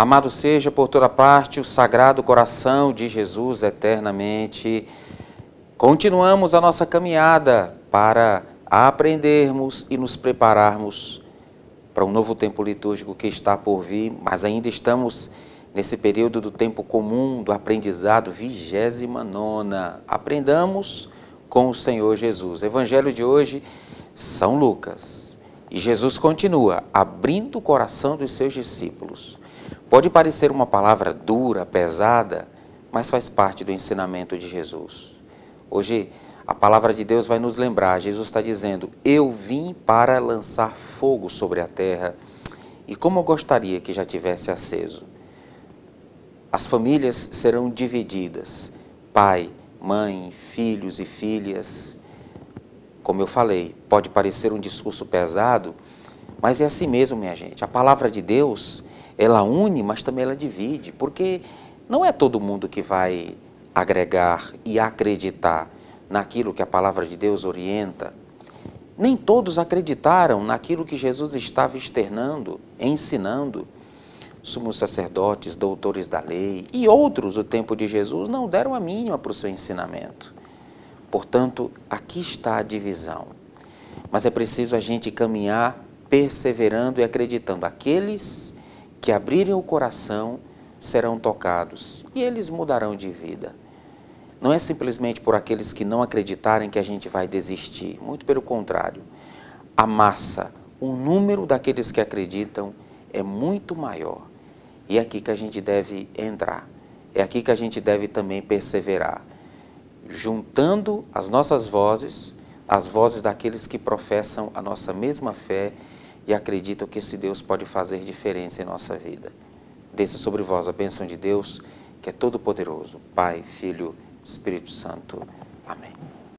Amado seja por toda parte o sagrado coração de Jesus eternamente. Continuamos a nossa caminhada para aprendermos e nos prepararmos para um novo tempo litúrgico que está por vir, mas ainda estamos nesse período do tempo comum do aprendizado, vigésima nona. Aprendamos com o Senhor Jesus. Evangelho de hoje, São Lucas. E Jesus continua abrindo o coração dos seus discípulos. Pode parecer uma palavra dura, pesada, mas faz parte do ensinamento de Jesus. Hoje, a palavra de Deus vai nos lembrar: Jesus está dizendo, Eu vim para lançar fogo sobre a terra, e como eu gostaria que já tivesse aceso. As famílias serão divididas: pai, mãe, filhos e filhas. Como eu falei, pode parecer um discurso pesado, mas é assim mesmo, minha gente. A palavra de Deus ela une, mas também ela divide, porque não é todo mundo que vai agregar e acreditar naquilo que a palavra de Deus orienta. Nem todos acreditaram naquilo que Jesus estava externando, ensinando. Sumos sacerdotes, doutores da lei e outros do tempo de Jesus não deram a mínima para o seu ensinamento. Portanto, aqui está a divisão. Mas é preciso a gente caminhar perseverando e acreditando. Aqueles que abrirem o coração serão tocados e eles mudarão de vida. Não é simplesmente por aqueles que não acreditarem que a gente vai desistir, muito pelo contrário. A massa, o número daqueles que acreditam é muito maior. E é aqui que a gente deve entrar. É aqui que a gente deve também perseverar, juntando as nossas vozes, as vozes daqueles que professam a nossa mesma fé e acreditam que esse Deus pode fazer diferença em nossa vida. Desça sobre vós a bênção de Deus, que é todo-poderoso, Pai, Filho, Espírito Santo. Amém.